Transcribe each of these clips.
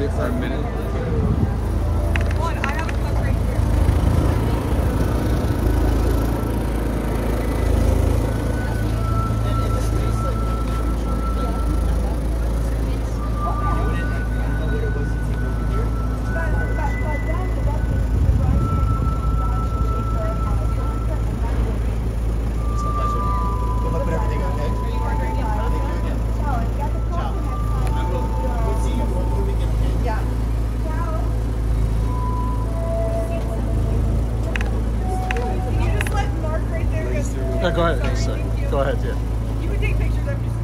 Here for a minute. There? Yes. Yeah, go ahead. Sorry, Yes, sir. thank you. Go ahead, yeah. You can take pictures. I'm just.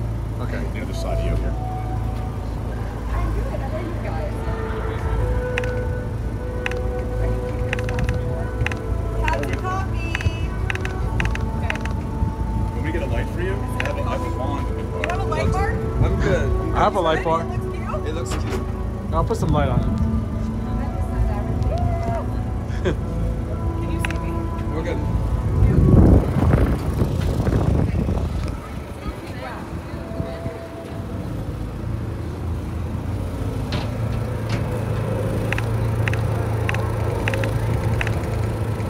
Okay. The other side of you here. I'm good. How are you guys? Captain Coffee. Okay. Can we get a light for you? I have a, I have a wand. You have a light bar? I'm good. I have a light It bar. looks cute. It looks cute. I'll put some light on it. Can you see me? We're good.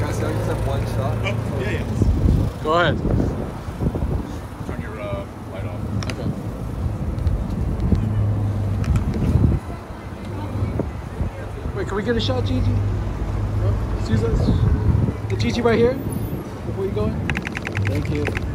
Guys, can I just have one shot? Oh, yeah, yeah. Go ahead. Turn your uh, light off. Okay. Wait, can we get a shot, Gigi? No? Let's use this. Get Gigi right here before you go in. Thank you.